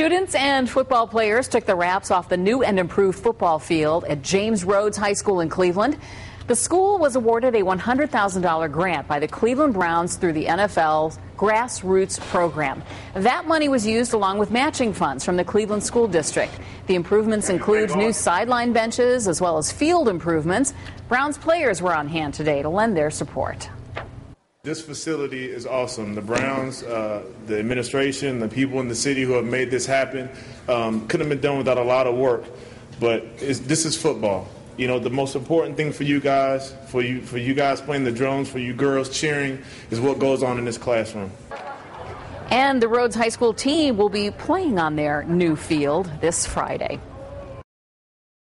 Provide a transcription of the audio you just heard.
Students and football players took the wraps off the new and improved football field at James Rhodes High School in Cleveland. The school was awarded a $100,000 grant by the Cleveland Browns through the NFL's Grassroots program. That money was used along with matching funds from the Cleveland School District. The improvements include new sideline benches as well as field improvements. Browns players were on hand today to lend their support. This facility is awesome. The Browns, uh, the administration, the people in the city who have made this happen um, couldn't have been done without a lot of work. But this is football. You know, the most important thing for you guys, for you, for you guys playing the drones, for you girls cheering, is what goes on in this classroom. And the Rhodes High School team will be playing on their new field this Friday.